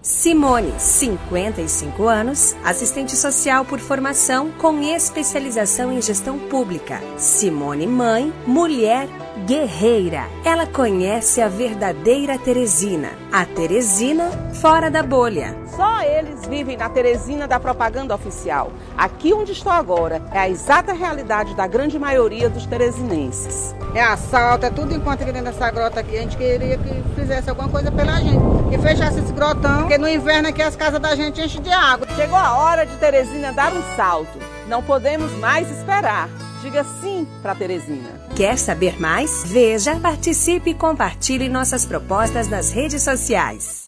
Simone, 55 anos, assistente social por formação com especialização em gestão pública. Simone, mãe, mulher guerreira. Ela conhece a verdadeira Teresina, a Teresina fora da bolha. Só eles vivem na Teresina da propaganda oficial. Aqui onde estou agora é a exata realidade da grande maioria dos teresinenses. É assalto, é tudo enquanto aqui dentro dessa grota aqui. A gente queria que fizesse alguma coisa pela gente. Que fechasse esse grotão, porque no inverno aqui as casas da gente enchem de água. Chegou a hora de Teresina dar um salto. Não podemos mais esperar. Diga sim para Teresina. Quer saber mais? Veja, participe e compartilhe nossas propostas nas redes sociais.